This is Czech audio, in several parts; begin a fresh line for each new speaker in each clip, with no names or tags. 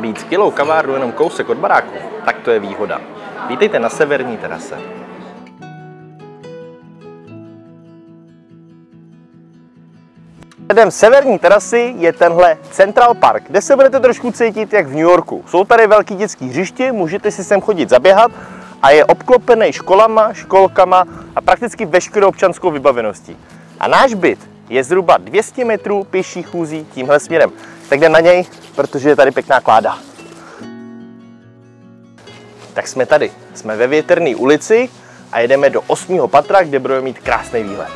Být skvělou kavárnu jenom kousek od baráku, tak to je výhoda. Vítejte na severní terase. Předem severní terasy je tenhle Central Park, kde se budete trošku cítit jak v New Yorku. Jsou tady velký dětský hřiště, můžete si sem chodit zaběhat a je obklopený školama, školkama a prakticky veškerou občanskou vybaveností. A náš byt je zhruba 200 metrů pěší chůzí tímhle směrem. Tak jdem na něj, protože je tady pěkná kláda. Tak jsme tady. Jsme ve větrné ulici a jedeme do 8. patra, kde budeme mít krásný výhled.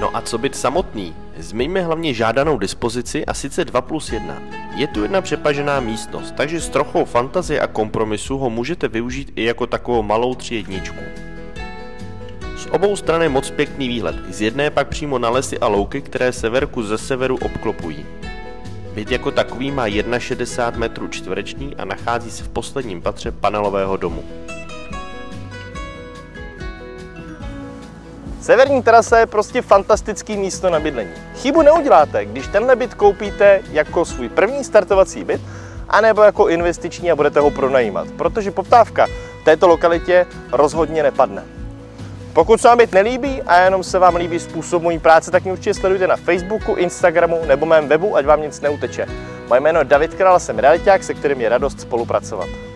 No a co byt samotný? Zmiňme hlavně žádanou dispozici a sice 2 plus 1. Je tu jedna přepažená místnost, takže s trochou fantazie a kompromisu ho můžete využít i jako takovou malou tři jedničku. Obou stran je moc pěkný výhled, z jedné pak přímo na lesy a louky, které severku ze severu obklopují. Byt jako takový má 61 metrů čtvereční a nachází se v posledním patře panelového domu.
Severní terasa je prostě fantastický místo na bydlení. Chybu neuděláte, když tenhle byt koupíte jako svůj první startovací byt, anebo jako investiční a budete ho pronajímat, protože poptávka v této lokalitě rozhodně nepadne. Pokud se vám byt nelíbí a jenom se vám líbí způsob mojí práce, tak mě určitě sledujte na Facebooku, Instagramu nebo mém webu, ať vám nic neuteče. Moje jméno je David Král, jsem realiták, se kterým je radost spolupracovat.